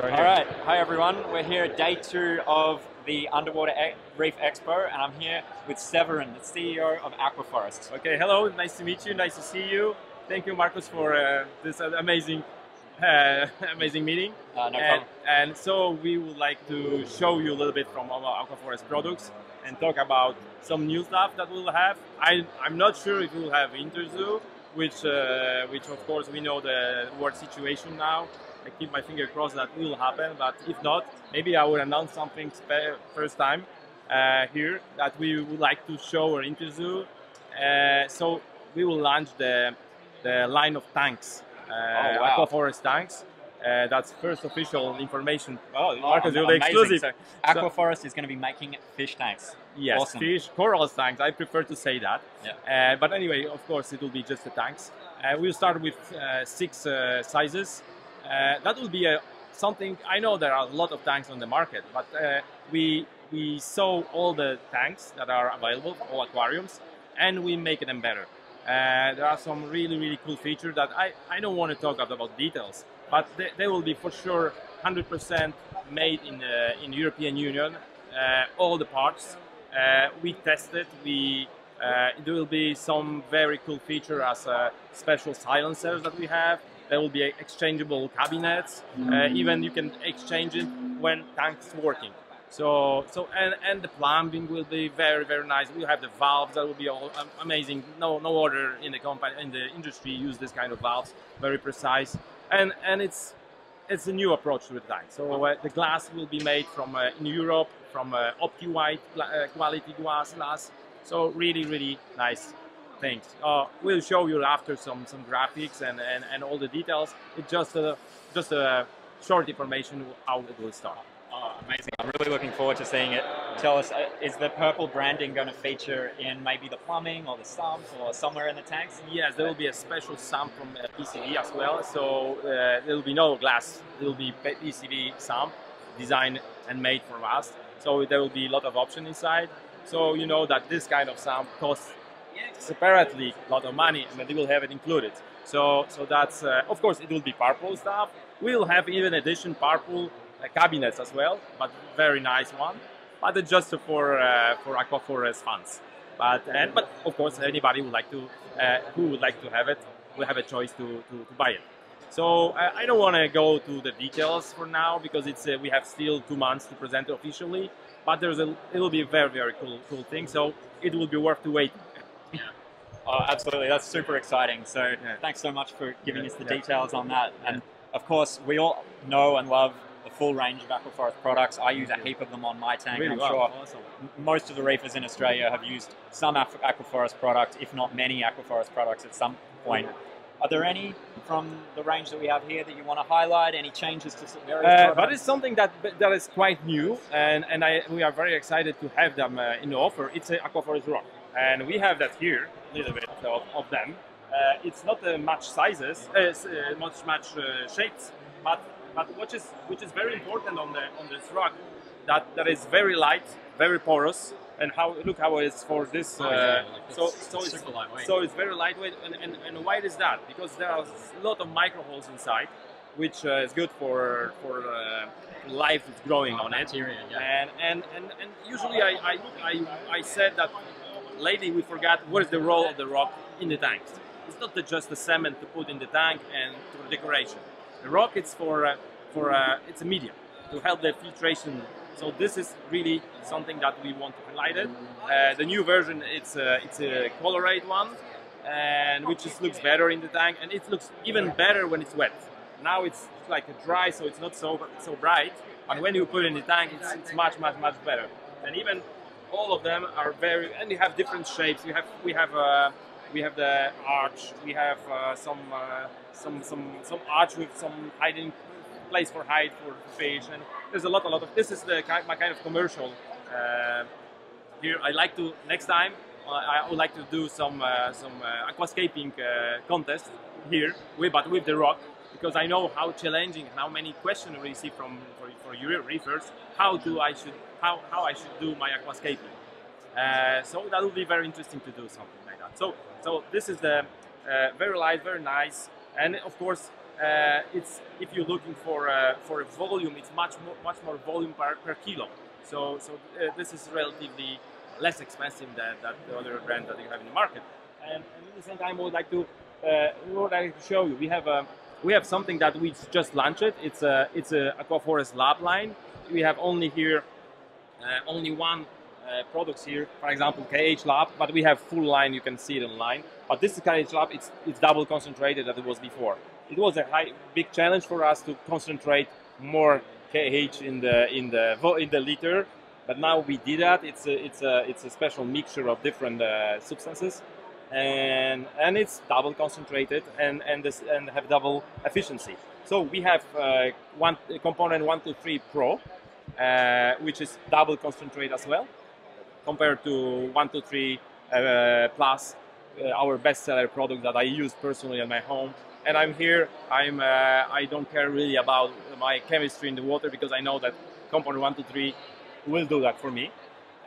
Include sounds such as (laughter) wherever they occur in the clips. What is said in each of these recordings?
All right, hi everyone. We're here at day two of the Underwater Reef Expo, and I'm here with Seweryn, the CEO of Aquaforest. Okay, hello, nice to meet you, nice to see you. Thank you, Marcus, for uh, this amazing, uh, (laughs) amazing meeting. Uh, no and, problem. and so we would like to show you a little bit from our Aquaforest products and talk about some new stuff that we'll have. I, I'm not sure if we'll have Interzoo, which, uh, which of course we know the world situation now. I keep my finger crossed that will happen, but if not, maybe I will announce something first time uh, here that we would like to show our Interzoo. Uh, so we will launch the, the line of tanks, uh, Oh, wow. Aquaforest tanks. Uh, that's first official information. Oh, Marcus, you're the exclusive. So Aquaforest is going to be making fish tanks. Yes, Awesome. fish, coral tanks. I prefer to say that. Yeah. Uh, but anyway, of course, it will be just the tanks. Uh, we'll start with uh, six uh, sizes. Uh, that will be a, something. I know there are a lot of tanks on the market, but uh, we we saw all the tanks that are available, all aquariums, and we make them better. Uh, there are some really really cool features that I, I don't want to talk about details, but they, they will be for sure 100% made in the in European Union. Uh, all the parts uh, we tested. We uh, there will be some very cool feature as uh, special silencers that we have. There will be exchangeable cabinets. Uh, even you can exchange it when tanks working. So, so and, and the plumbing will be very very nice. We have the valves that will be all am- amazing. No no other in the company in the industry use this kind of valves. Very precise, and and it's it's a new approach to the tank. So uh, the glass will be made from uh, in Europe from uh, OptiWhite uh, quality glass glass. So really really nice things. Uh, we'll show you after some some graphics and, and, and all the details. It's just a just a short information how it will start. Oh, amazing. I'm really looking forward to seeing it. Tell us, uh, is the purple branding going to feature in maybe the plumbing or the sumps or somewhere in the tanks? Yes, there will be a special sump from uh, PCV as well. So uh, there will be no glass. There will be P- PCV sump designed and made for us. So there will be a lot of options inside. So you know that this kind of sump costs separately a lot of money, and they will have it included. So so that's uh, of course it will be purple stuff. We'll have even addition purple uh, cabinets as well, but very nice one. But it's just for uh, for Aquaforest fans. But and but of course anybody would like to uh, who would like to have it will have a choice to, to, to buy it. So uh, I don't want to go to the details for now because it's uh, we have still two months to present officially. But there's a it will be a very very cool cool thing. So it will be worth to wait. (laughs) Oh, absolutely. That's super exciting. So Yeah. thanks so much for giving Yeah, us the yeah. details on that. And of course, we all know and love the full range of Aquaforest products. I use a heap of them on my tank. Really I'm well. sure Awesome. most of the reefers in Australia have used some Aqu- Aquaforest product, if not many Aquaforest products at some point. Are there any from the range that we have here that you want to highlight? Any changes to s- various Uh, products? but it's something that that is quite new, and and I, we are very excited to have them uh, in the offer. It's a Aquaforest Rock, and we have that here, a little bit of, of them. Uh, it's not uh, much sizes, uh, uh, much much uh, shapes, but but which is which is very important on the on this rock, that that is very light, very porous, and how look how it's for this. Uh, Oh, yeah, like so it's so it's super lightweight. so it's very lightweight, and, and, and why is that? Because there are a lot of micro holes inside, which uh, is good for for uh, life growing on it. Bacteria, yeah. And, and and and usually I, I I I said that lately we forgot what is the role of the rock in the tanks. It's not just the cement to put in the tank and for decoration. The rock it's for uh, for uh, it's a medium to help the filtration. So this is really something that we want to highlight it. Uh, the new version it's a, it's a colorate one, and which just looks better in the tank, and it looks even better when it's wet. Now it's like a dry, so it's not so so bright. But when you put it in the tank, it's, it's much much much better. And even all of them are very, and you have different shapes. We have we have uh, we have the arch. We have uh, some uh, some some some arch with some hiding place for hide for fish, and there's a lot a lot of. This is the kind, my kind of commercial. Uh, here, I like to next time. I would like to do some uh, some uh, aquascaping uh, contest here, with, but with the rock, because I know how challenging how many questions we receive from for, for your reefers. How do I should how, how I should do my aquascaping? Uh, so that would be very interesting to do something like that. So so this is the uh, very light, very nice, and of course uh, it's if you're looking for uh, for a volume, it's much more much more volume per, per kilo. So so uh, this is relatively less expensive than, the other brand that you have in the market. And, and at the same time, I would like to uh, would like to show you. We have a we have something that we just launched. It's a it's a Aquaforest Lab line. We have only here uh, only one uh, products here, for example, KH Lab, but we have full line, you can see it online. But this is KH Lab, it's, it's double concentrated as it was before. It was a high, big challenge for us to concentrate more KH in the, in the, in the liter, but now we did that. It's a, it's a, it's a special mixture of different uh, substances. And, and it's double concentrated and, and, this, and have double efficiency. So we have uh, one component 123 Pro, uh, which is double concentrate as well compared to 123 uh, plus uh, our bestseller product that I use personally at my home. And I'm here. I'm. Uh, I don't care really about my chemistry in the water because I know that component one two three will do that for me.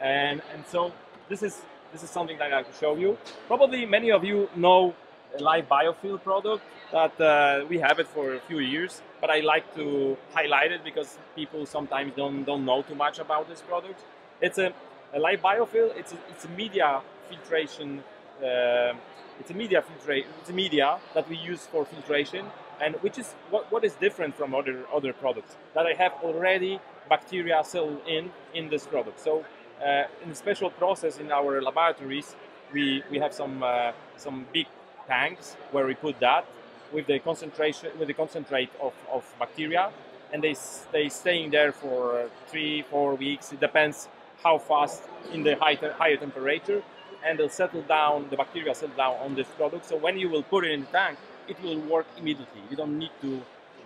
And and so this is this is something that I to show you. Probably many of you know a Life Bio Fil product that uh, we have it for a few years, but I like to highlight it because people sometimes don't don't know too much about this product. It's a a Life Bio Fil, it's a, it's a media filtration. Uh, it's a media filtrate. It's a media that we use for filtration, and which is what, what is different from other other products that I have already bacteria settled in in this product. So uh, in a special process in our laboratories, we we have some uh, some big tanks where we put that with the concentration with the concentrate of, of bacteria, and they they staying there for three four weeks. It depends how fast in the high te- higher temperature, and they'll settle down, the bacteria settle down on this product. So when you will put it in the tank, it will work immediately. You don't need to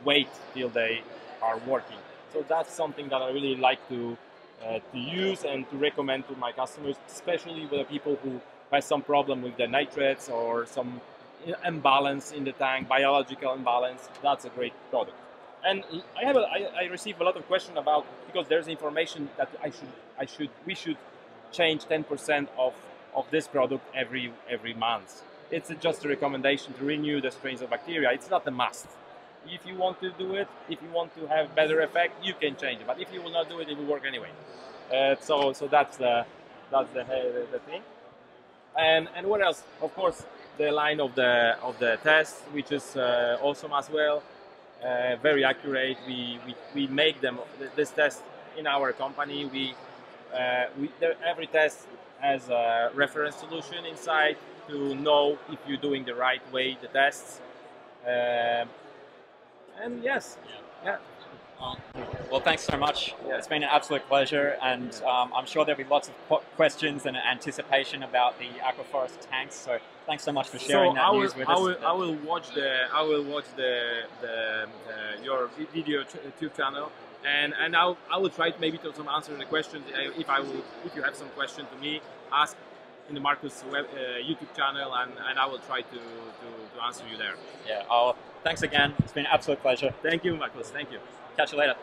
wait till they are working. So that's something that I really like to uh, to use and to recommend to my customers, especially with the people who have some problem with the nitrates or some imbalance in the tank, biological imbalance. That's a great product. And I have a, I, I receive a lot of questions about because there's information that I should I should we should change 10% of of this product every every month. It's just a recommendation to renew the strains of bacteria. It's not a must. If you want to do it, if you want to have better effect, you can change it. But if you will not do it, it will work anyway. Uh, so so that's the that's the, the, the thing. And and what else? Of course, the line of the of the test, which is uh, awesome as well uh, very accurate. We, we, we make them this test in our company. We, uh, we every test has a reference solution inside to know if you're doing the right way the tests. Uh, and yes, yeah. yeah. Well, thanks so much. Yeah. It's been an absolute pleasure, and um, I'm sure there'll be lots of questions and anticipation about the Aquaforest tanks. So thanks so much for sharing so that will, news with I us. Will, I will watch the I will watch the, the uh, your video YouTube channel, and and I'll, I will try maybe to some answer the questions. Uh, if I will, if you have some question to me, ask in the Marcus web, uh, YouTube channel, and, and I will try to, to, to answer you there. Yeah. Thanks again. It's been an absolute pleasure. Thank you, Marcus. Thank you. Catch you later.